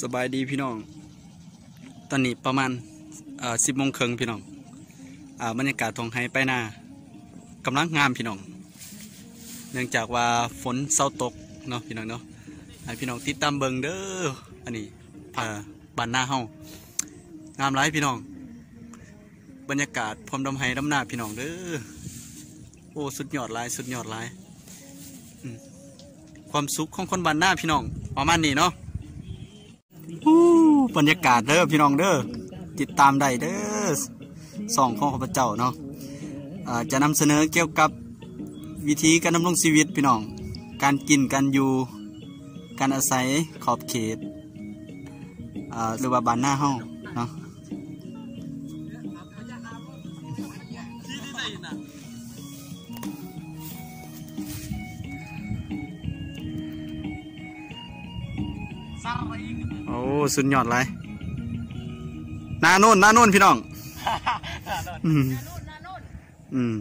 สบายดีพี่น้อง ตอนนี้ประมาณสิบโมงครึ่งพี่น้องอ่าบรรยากาศทองไฮไปหน้ากำลังงามพี่น้อง เนื่องจากว่าฝนเศร้าตกเนาะพี่น้องเนาะให้พี่น้องติดตามเบิงเด้อ อันนี้บ้านหน้าเฮางามหลายพี่น้อง บรรยากาศพร้อมดำไห้ดำหน้าพี่น้องเด้อ โอ้สุดยอดหลายสุดยอดหลาย ความสุขของคนบ้านหน้าพี่น้องประมาณนี้เนาะ บรรยากาศเด้อพี่น้องเด้อติดตามได้เด้อสองของข้าพเจ้าเนาะจะนำเสนอเกี่ยวกับวิธีการดำรงชีวิตพี่น้อง การกินการอยู่การอาศัยขอบเขตอ่าหรือว่าบ้านหน้าห้องเนาะโอ้สุดยอดเลยหนาโน่นหนาโน่นพี่น้องอืมอืม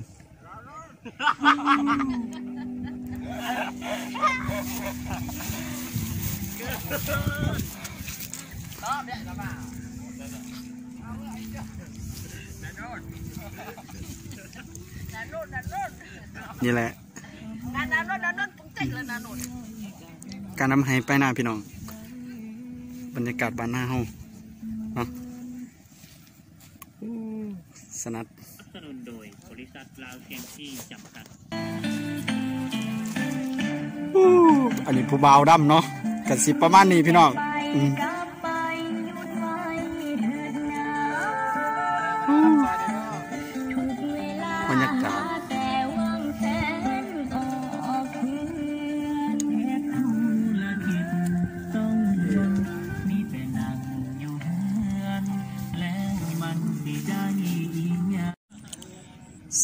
นี่แหละนานาโนนนาโนนปุ้งเจ๊กเลยนาโนนการนำให้ไปหน้าพี่น้อง บรรยากาศบ้านหน้าเฮาเนาะสนัดสนับสนุนโดยบริษัทลาวเซียมซี่จำกัดอู้อันนี้ผู้บ่าวดำเนาะกันสิประมาณนี้พี่น้อง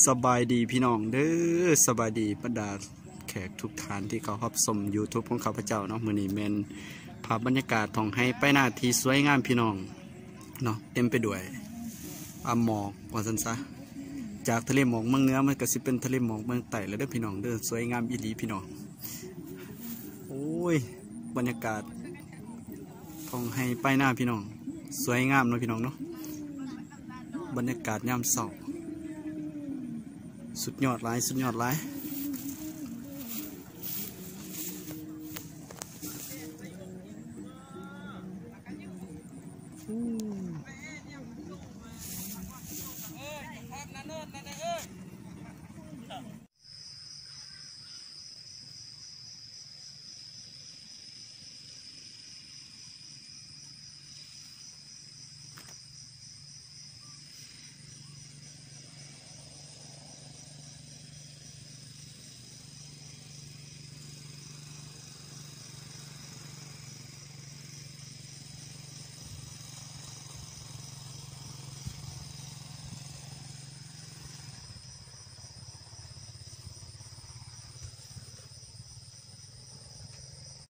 สบายดีพี่น้องเด้อสบายดีบรรดาแขกทุกท่านที่เขารับชม YouTube ของข้าพเจ้าเนาะมื้อนี้แม่นภาพบรรยากาศท้องให้ไปหน้าที่สวยงามพี่น้องเนาะเต็มไปด้วยอาหมอกว่าซั่นซะจากทะเลหมอกเมืองเหนือมันก็สิเป็นทะเลหมอกเมืองใต้แล้วเด้อพี่น้องเด้อสวยงามอีหลีพี่น้องโอ้ยบรรยากาศท้องให้ไปหน้าพี่น้อง สวยงามเนาะพี่น้องเนาะ บรรยากาศยามเช้า สุดยอดหลายสุดยอดหลาย